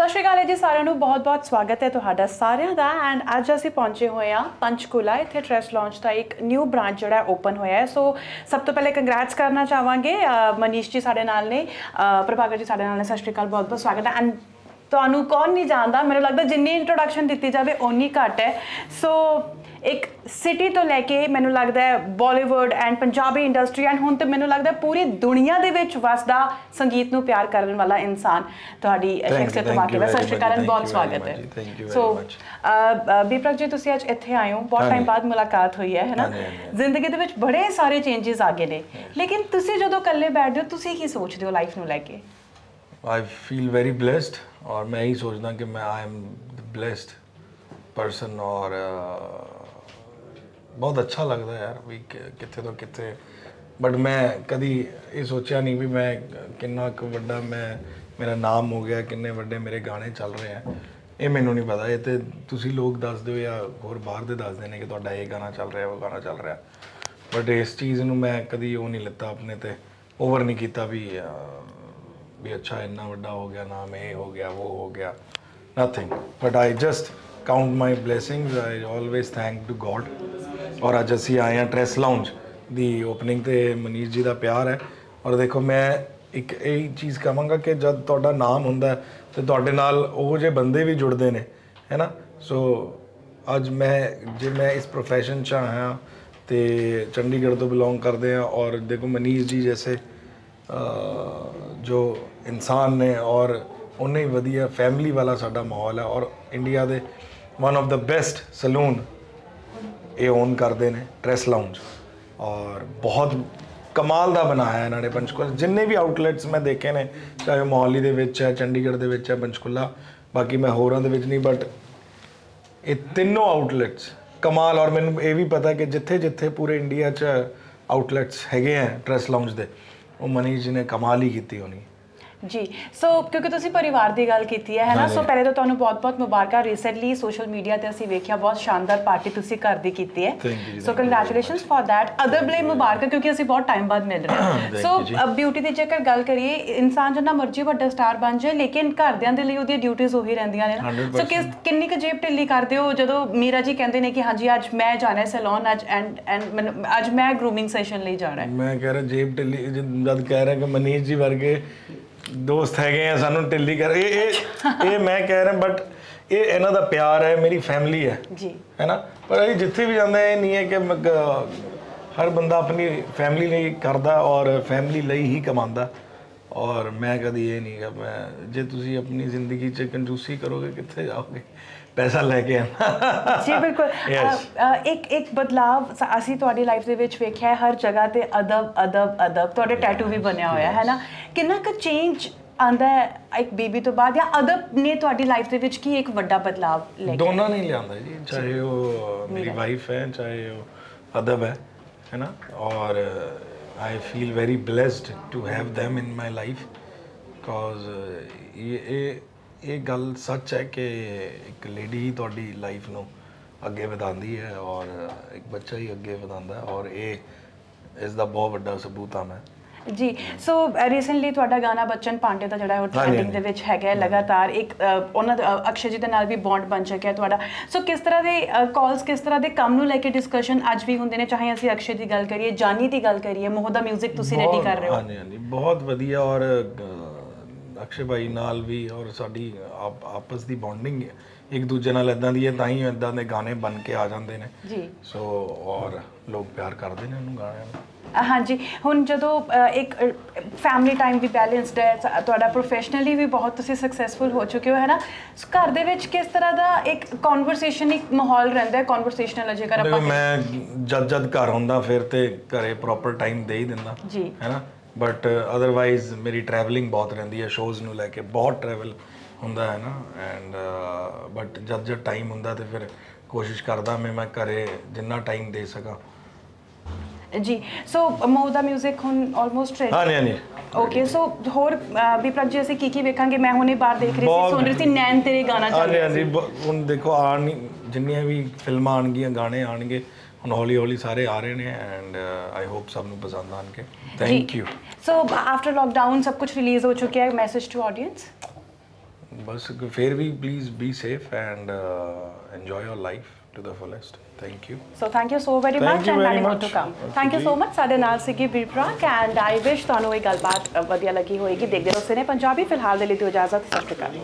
ਸਤਿ ਸ਼੍ਰੀ ਅਕਾਲ ਜੀ ਸਾਰਿਆਂ ਨੂੰ ਬਹੁਤ-ਬਹੁਤ ਸਵਾਗਤ ਹੈ ਤੁਹਾਡਾ ਸਾਰਿਆਂ ਦਾ। ਐਂਡ ਅੱਜ ਅਸੀਂ ਪਹੁੰਚੇ ਹੋਏ ਆ ਪੰਚਕੂਲਾ। ਇੱਥੇ ਟਰੈਸ ਲਾਂਚ ਦਾ ਇੱਕ ਨਿਊ ਬ੍ਰਾਂਚ ਜਿਹੜਾ ਓਪਨ ਹੋਇਆ ਹੈ। ਸੋ ਸਭ ਤੋਂ ਪਹਿਲੇ ਕੰਗ੍ਰੈਟਸ ਕਰਨਾ ਚਾਹਾਂਗੇ ਮਨੀਸ਼ ਜੀ ਸਾਡੇ ਨਾਲ ਨੇ ਪ੍ਰਭਾਕਰ ਜੀ ਸਾਡੇ ਨਾਲ ਨੇ। ਸਤਿ ਸ਼੍ਰੀ ਅਕਾਲ ਬਹੁਤ-ਬਹੁਤ ਸਵਾਗਤ ਹੈ। ਐਂਡ ਤੁਹਾਨੂੰ ਕੌਣ ਨਹੀਂ ਜਾਣਦਾ? ਮੈਨੂੰ ਲੱਗਦਾ ਜਿੰਨੀ ਇੰਟਰੋਡਕਸ਼ਨ ਦਿੱਤੀ ਜਾਵੇ ਓਨੀ ਘੱਟ ਹੈ। ਸੋ ਇੱਕ ਸਿਟੀ ਤੋਂ ਲੈ ਕੇ ਮੈਨੂੰ ਲੱਗਦਾ ਹੈ Bollywood and Punjabi industry and ਹੁਣ ਤੇ ਮੈਨੂੰ ਲੱਗਦਾ ਪੂਰੀ ਦੁਨੀਆ ਦੇ ਵਿੱਚ ਵਸਦਾ ਸੰਗੀਤ ਨੂੰ ਪਿਆਰ ਕਰਨ ਵਾਲਾ ਇਨਸਾਨ ਤੁਹਾਡੀ ਸ਼ਖਸੀਅਤ ਤੋਂ ਵਾਕਿਫ ਹੈ। ਸਤਿ ਸ਼੍ਰੀ ਅਕਾਲ ਬਹੁਤ ਸਵਾਗਤ ਹੈ। ਸੋ ਬੀਪ੍ਰਕ ਜੀ ਤੁਸੀਂ ਅੱਜ ਇੱਥੇ ਆਏ ਹੋ। ਬਹੁਤ ਟਾਈਮ ਬਾਅਦ ਮੁਲਾਕਾਤ ਹੋਈ ਹੈ ਹੈਨਾ? ਜ਼ਿੰਦਗੀ ਦੇ ਵਿੱਚ ਬੜੇ ਸਾਰੇ ਚੇਂजेस ਆ ਗਏ ਨੇ। ਲੇਕਿਨ ਤੁਸੀਂ ਜਦੋਂ ਇਕੱਲੇ ਬੈਠਦੇ ਹੋ ਤੁਸੀਂ ਕੀ ਸੋਚਦੇ ਹੋ ਲਾਈਫ ਨੂੰ ਲੈ ਕੇ? ਆਈ ਫੀਲ ਵੈਰੀ ਬlesed ਔਰ ਮੈਂ ਇਹੀ ਸੋਚਦਾ ਕਿ ਮੈਂ ਆਈ ਐਮ ਬlesed ਪਰਸਨ ਔਰ ਬਹੁਤ ਅੱਛਾ ਲੱਗਦਾ ਯਾਰ ਵੀ ਕਿੱਥੇ ਤੋਂ ਕਿੱਥੇ ਬਟ ਮੈਂ ਕਦੀ ਇਹ ਸੋਚਿਆ ਨਹੀਂ ਵੀ ਮੈਂ ਕਿੰਨਾ ਕੁ ਵੱਡਾ ਮੈਂ ਮੇਰਾ ਨਾਮ ਹੋ ਗਿਆ ਕਿੰਨੇ ਵੱਡੇ ਮੇਰੇ ਗਾਣੇ ਚੱਲ ਰਹੇ ਆ ਇਹ ਮੈਨੂੰ ਨਹੀਂ ਪਤਾ ਇਹ ਤੇ ਤੁਸੀਂ ਲੋਕ ਦੱਸ ਦਿਓ ਜਾਂ ਹੋਰ ਬਾਹਰ ਦੇ ਦੱਸਦੇ ਨੇ ਕਿ ਤੁਹਾਡਾ ਇਹ ਗਾਣਾ ਚੱਲ ਰਿਹਾ ਉਹ ਗਾਣਾ ਚੱਲ ਰਿਹਾ ਬਟ ਇਸ ਚੀਜ਼ ਨੂੰ ਮੈਂ ਕਦੀ ਉਹ ਨਹੀਂ ਲਿੱਤਾ ਆਪਣੇ ਤੇ ਓਵਰ ਨਹੀਂ ਕੀਤਾ ਵੀ ਵੀ ਅੱਛਾ ਇੰਨਾ ਵੱਡਾ ਹੋ ਗਿਆ ਨਾਮ ਇਹ ਹੋ ਗਿਆ ਉਹ ਹੋ ਗਿਆ nothing but I just count my blessings I always thank to god ਔਰ ਅੱਜ ਅਸੀਂ ਆਏ ਹਾਂ ਟ੍ਰੈਸ ਲਾਉਂਜ ਦੀ ਓਪਨਿੰਗ ਤੇ ਮਨੀਸ਼ ਜੀ ਦਾ ਪਿਆਰ ਹੈ। ਔਰ ਦੇਖੋ ਮੈਂ ਇੱਕ ਇਹ ਚੀਜ਼ ਕਹਾਂਗਾ ਕਿ ਜਦ ਤੁਹਾਡਾ ਨਾਮ ਹੁੰਦਾ ਹੈ, ਤੇ ਤੁਹਾਡੇ ਨਾਲ ਉਹ ਜਿਹੇ ਬੰਦੇ ਵੀ ਜੁੜਦੇ ਨੇ ਹੈ ਨਾ? ਸੋ ਅੱਜ ਮੈਂ ਜੇ ਮੈਂ ਇਸ profession ਚ ਆਇਆ ਤੇ ਚੰਡੀਗੜ੍ਹ ਤੋਂ ਬਿਲੋਂਗ ਕਰਦੇ ਆ ਔਰ ਦੇਖੋ ਮਨੀਸ਼ ਜੀ ਜੈਸੇ ਜੋ ਇਨਸਾਨ ਨੇ ਔਰ ਉਹਨੇ ਹੀ ਵਧੀਆ ਫੈਮਿਲੀ ਵਾਲਾ ਸਾਡਾ ਮਾਹੌਲ ਹੈ ਔਰ ਇੰਡੀਆ ਦੇ one of the best salon ਇਹ ਓਨ ਕਰਦੇ ਨੇ ਟ੍ਰੈਸ ਲਾਉਂਜ ਔਰ ਬਹੁਤ ਕਮਾਲ ਦਾ ਬਣਾਇਆ ਇਹਨਾਂ ਨੇ ਪੰਚਕੂਲਾ। ਜਿੰਨੇ ਵੀ ਆਊਟਲੈਟਸ ਮੈਂ ਦੇਖੇ ਨੇ, ਚਾਹੇ ਉਹ ਮੋਹਾਲੀ ਦੇ ਵਿੱਚ ਹੈ, ਚੰਡੀਗੜ੍ਹ ਦੇ ਵਿੱਚ ਹੈ, ਪੰਚਕੂਲਾ, ਬਾਕੀ ਮੈਂ ਹੋਰਾਂ ਦੇ ਵਿੱਚ ਨਹੀਂ ਬਟ ਇਹ ਤਿੰਨੋਂ ਆਊਟਲੈਟਸ ਕਮਾਲ। ਔਰ ਮੈਨੂੰ ਇਹ ਵੀ ਪਤਾ ਕਿ ਜਿੱਥੇ ਜਿੱਥੇ ਪੂਰੇ ਇੰਡੀਆ 'ਚ ਆਊਟਲੈਟਸ ਹੈਗੇ ਆ ਟ੍ਰੈਸ ਲਾਉਂਜ ਦੇ ਉਹ ਮਨੀਸ਼ ਜੀ ਨੇ ਕਮਾਲ ਹੀ ਕੀਤੀ ਹੋਣੀ ਜੀ ਸੋ ਕਿਉਂਕਿ ਤੁਸੀਂ ਪਰਿਵਾਰ ਦੀ ਗੱਲ ਕੀਤੀ ਹੈ ਹੈਨਾ? ਸੋ ਪਹਿਲੇ ਤਾਂ ਤੁਹਾਨੂੰ ਬਹੁਤ-ਬਹੁਤ ਮੁਬਾਰਕਾਂ। ਰੀਸੈਂਟਲੀ ਸੋਸ਼ਲ ਮੀਡੀਆ ਤੇ ਅਸੀਂ ਵੇਖਿਆ ਬਹੁਤ ਸ਼ਾਨਦਾਰ ਪਾਰਟੀ ਤੁਸੀਂ ਘਰ ਦੀ ਕੀਤੀ ਹੈ। So congratulations for that other ਬਲੇ ਮੁਬਾਰਕਾਂ ਕਿਉਂਕਿ ਅਸੀਂ ਬਹੁਤ ਟਾਈਮ ਬਾਅਦ ਮਿਲ ਰਹੇ ਹਾਂ। ਸੋ ਬਿਊਟੀ ਦੀ ਜੇਕਰ ਗੱਲ ਕਰੀਏ ਇਨਸਾਨ ਜਿੰਨਾ ਮਰਜ਼ੀ ਵੱਡਾ ਸਟਾਰ ਬਣ ਜਾਏ ਲੇਕਿਨ ਘਰਦਿਆਂ ਦੇ ਲਈ ਉਹਦੀਆਂ ਡਿਊਟੀਆਂ ਉਹੀ ਰਹਿੰਦੀਆਂ ਨੇ ਸੋ ਕਿਸ ਕਿੰਨੀ ਕੁ ਜੇਬ ਢਿੱਲੀ ਕਰਦੇ ਹੋ? ਜਦੋਂ ਮੀਰਾ ਜੀ ਕਹਿੰਦੇ ਨੇ ਕਿ ਹਾਂਜੀ ਅੱਜ ਮੈਂ ਜਾਣਾ ਹੈ ਸੈਲੂਨ ਅੱਜ ਐਂਡ ਐਂਡ ਅੱਜ ਮੈਂ ਗਰੂਮਿੰਗ ਸੈਸ਼ਨ ਲਈ ਜਾਣਾ ਹੈ। ਮੈਂ ਕਹਿ ਰਿਹਾ ਜੇਬ ਢਿੱਲੀ ਜਦ ਕਹਿ ਰਿਹਾ ਕਿ ਮਨੀਸ਼ ਜੀ ਵਰਗੇ ਦੋਸਤ ਹੈਗੇ ਆ ਸਾਨੂੰ ਢਿੱਲੀ ਕਰ ਇਹ ਇਹ ਇਹ ਮੈਂ ਕਹਿ ਰਿਹਾ ਬਟ ਇਹ ਇਹਨਾਂ ਦਾ ਪਿਆਰ ਹੈ ਮੇਰੀ ਫੈਮਿਲੀ ਹੈ। ਜੀ। ਹੈ ਨਾ? ਪਰ ਅਸੀਂ ਜਿੱਥੇ ਵੀ ਜਾਂਦੇ ਇਹ ਨਹੀਂ ਹੈ ਕ- ਹਰ ਬੰਦਾ ਆਪਣੀ ਫੈਮਿਲੀ ਲਈ ਕਰਦਾ ਔਰ ਫੈਮਿਲੀ ਲਈ ਹੀ ਕਮਾਉਂਦਾ। ਔਰ ਮੈਂ ਕਦੀ ਇਹ ਨਹੀਂ ਕਿ ਮੈਂ ਜੇ ਤੁਸੀਂ ਆਪਣੀ ਜ਼ਿੰਦਗੀ 'ਚ ਕੰਜੂਸੀ ਕਰੋਗੇ ਕਿੱਥੇ ਜਾਓਗੇ? ਪੈਸਾ ਲੈ ਕੇ ਆਣਾ। ਜੀ ਬਿਲਕੁਲ। ਇੱਕ ਇੱਕ ਬਦਲਾਵ ਅਸੀਂ ਤੁਹਾਡੀ ਲਾਈਫ ਦੇ ਵਿੱਚ ਵੇਖਿਆ ਹਰ ਜਗ੍ਹਾ ਤੇ ਅਦਬ ਅਦਬ ਅਦਬ। ਤੁਹਾਡੇ ਟੈਟੂ ਵੀ ਬਣਿਆ ਹੋਇਆ ਹੈ ਨਾ ਕਿੰਨਾ ਕੁ ਚੇਂਜ ਆਂਦਾ ਇੱਕ ਬੀਬੀ ਤੋਂ ਬਾਅਦ? ਜਾਂ ਅਦਬ ਨੇ ਤੁਹਾਡੀ ਲਾਈਫ ਦੇ ਵਿੱਚ ਕੀ ਇੱਕ ਵੱਡਾ ਬਦਲਾਵ ਲੈ ਕੇ ਦੋਨਾਂ ਨਹੀਂ ਲਿਆਂਦਾ ਜੀ ਚਾਹੇ ਉਹ ਮੇਰੀ ਵਾਈਫ ਹੈ ਚਾਹੇ ਉਹ ਅਦਬ ਹੈ ਹੈ ਨਾ ਔਰ I feel very blessed to have them in my life because ਇਹ ਇਹ ਇਹ ਗੱਲ ਸੱਚ ਹੈ ਕਿ ਇੱਕ ਲੇਡੀ ਹੀ ਤੁਹਾਡੀ ਲਾਈਫ ਨੂੰ ਅੱਗੇ ਵਧਾਉਂਦੀ ਹੈ ਔਰ ਇੱਕ ਬੱਚਾ ਹੀ ਅੱਗੇ ਵਧਾਉਂਦਾ ਔਰ ਇਹ ਇਸ ਦਾ ਬਹੁਤ ਵੱਡਾ ਸਬੂਤ ਆ ਮੈਂ। ਜੀ ਸੋ ਰੀਸੈਂਟਲੀ ਤੁਹਾਡਾ ਗਾਣਾ ਬੱਚਨ ਪਾਂਡੇ ਦਾ ਜਿਹੜਾ ਹੈ ਉਹ ਟ੍ਰੈਂਡਿੰਗ ਦੇ ਵਿੱਚ ਹੈਗਾ ਲਗਾਤਾਰ ਇੱਕ ਉਹਨਾਂ ਦਾ ਅਕਸ਼ੇ ਜੀ ਦੇ ਨਾਲ ਵੀ ਬੌਂਡ ਬਣ ਚੁੱਕਿਆ ਤੁਹਾਡਾ। ਸੋ ਕਿਸ ਤਰ੍ਹਾਂ ਦੇ ਕਾਲਸ ਕਿਸ ਤਰ੍ਹਾਂ ਦੇ ਕੰਮ ਨੂੰ ਲੈ ਕੇ ਡਿਸਕਸ਼ਨ ਅੱਜ ਵੀ ਹੁੰਦੇ ਨੇ? ਚਾਹੇ ਅਸੀਂ ਅਕਸ਼ੇ ਦੀ ਗੱਲ ਕਰੀਏ ਜਾਨੀ ਦੀ ਗੱਲ ਕਰੀਏ ਮੋਹ ਦਾ 뮤직 ਤੁਸੀਂ ਰੈਡੀ ਕਰ ਰਹੇ ਹੋ? ਹਾਂਜੀ ਹਾਂਜੀ ਬਹੁਤ ਵਧੀਆ ਔਰ ਅਕਸ਼ੇ ਭਾਈ ਨਾਲ ਵੀ ਔਰ ਸਾਡੀ ਆਪ- ਆਪਸ ਦੀ ਬੌਂਡਿੰਗ ਇੱਕ ਦੂਜੇ ਨਾਲ ਇਦਾਂ ਦੀ ਹੈ ਤਾਂ ਹੀ ਇਦਾਂ ਦੇ ਗਾਣੇ ਬਣ ਕੇ ਆ ਜਾਂਦੇ ਨੇ। ਜੀ। ਸੋ ਔਰ ਲੋਕ ਪਿਆਰ ਕਰਦੇ ਨੇ ਉਹਨੂੰ ਗਾਣਿਆਂ ਨੂੰ। ਹਾਂਜੀ। ਹੁਣ ਜਦੋਂ ਇੱਕ ਫੈਮਿਲੀ ਟਾਈਮ ਵੀ ਬੈਲੈਂਸਡ ਹੈ ਤੁਹਾਡਾ ਪ੍ਰੋਫੈਸ਼ਨਲੀ ਵੀ ਬਹੁਤ ਤੁਸੀਂ ਸਕਸੈਸਫੁਲ ਹੋ ਚੁੱਕੇ ਹੋ ਹੈ ਨਾ? ਘਰ ਦੇ ਵਿੱਚ ਕਿਸ ਤਰ੍ਹਾਂ ਦਾ ਇੱਕ ਕਨਵਰਸੇਸ਼ਨ ਇੱਕ ਮਾਹੌਲ ਰਹਿੰਦਾ ਹੈ ਕਨਵਰਸੇਸ਼ਨਲ ਜੇਕਰ ਆਪਾਂ ਮੈਂ ਜਦ ਜਦ ਘਰ ਆਉਂਦਾ ਫਿਰ ਤੇ ਘਰੇ ਪ੍ਰੋਪਰ ਟਾਈਮ ਦੇ ਹੀ ਦਿੰਦਾ। ਜੀ। ਹੈ ਨਾ? ਬਟ ਅਦਰਵਾਈਜ਼ ਮੇਰੀ ਟਰੈਵਲਿੰਗ ਬਹੁਤ ਰਹਿੰਦੀ ਹੈ ਸ਼ੋਜ਼ ਨੂੰ ਲੈ ਕੇ ਬਹੁਤ ਟਰੈਵਲ ਹੁੰਦਾ ਹੈ ਨਾ ਐਂਡ ਬਟ ਜਦ ਜਦ ਟਾਈਮ ਹੁੰਦਾ ਤੇ ਫਿਰ ਕੋਸ਼ਿਸ਼ ਕਰਦਾ ਮੈਂ ਮੈਂ ਘਰੇ ਜਿੰਨਾ ਟਾਈਮ ਦੇ ਸਕਾਂ। ਜੀ ਸੋ ਮੋਹ ਦਾ 뮤직 ਹੁਣ ਆਲਮੋਸਟ ਰੈਡੀ ਹਾਂਜੀ ਹਾਂਜੀ। ਓਕੇ ਸੋ ਹੋਰ ਅ, ਵਿਪਲਬ ਜੀ ਅਸੀਂ ਕੀ ਕੀ ਵੇਖਾਂਗੇ? ਮੈਂ ਹੁਣੇ ਬਾਹਰ ਦੇਖ ਰਹੀ ਸੀ ਸੁਣ ਰਹੀ ਸੀ ਨੈਣ ਤੇਰੇ ਗਾਣਾ ਚੱਲ ਰਿਹਾ ਬ- ਹੁਣ ਦੇਖੋ ਆਣ ਜਿੰਨੀਆਂ ਵੀ ਫਿਲਮਾਂ ਆਣਗੀਆਂ ਗਾਣੇ ਆਣਗੇ ਹੁਣ ਹੌਲੀ ਹੌਲੀ ਸਾਰੇ ਆ ਰਹੇ ਨੇ ਐਂਡ ਆਈ ਹੋਪ ਸਭ ਨੂੰ ਪਸੰਦ ਆਣਗੇ। Thank you so after lockdown ਸਭ ਕੁਝ ਰਿਲੀਜ਼ ਹੋ ਚੁੱਕਿਆ ਹੈ ਮੈਸੇਜ ਟੂ ਆਡੀਅנס ਬਸ ਫਿਰ ਵੀ please be safe and enjoy your life to the fullest. Thank you. So thank you so very Thank much you and very many more to much. Come Okay, thank you ਜੀ। So much ਸਾਡੇ ਨਾਲ ਸੀਗੀ ਵੀਰਪ੍ਰਾਕ and I ਵਿਸ਼ ਤੁਹਾਨੂੰ ਇਹ ਗੱਲਬਾਤ ਵਧੀਆ ਲੱਗੀ ਹੋਏਗੀ। ਦੇਖਦੇ ਰਹੋ ਸਿਨੇ ਪੰਜਾਬੀ। ਫਿਲਹਾਲ ਦੇ ਲਈ ਦਿਓ ਇਜਾਜ਼ਤ ਸਤਿ ਸ਼੍ਰੀ ਅਕਾਲ।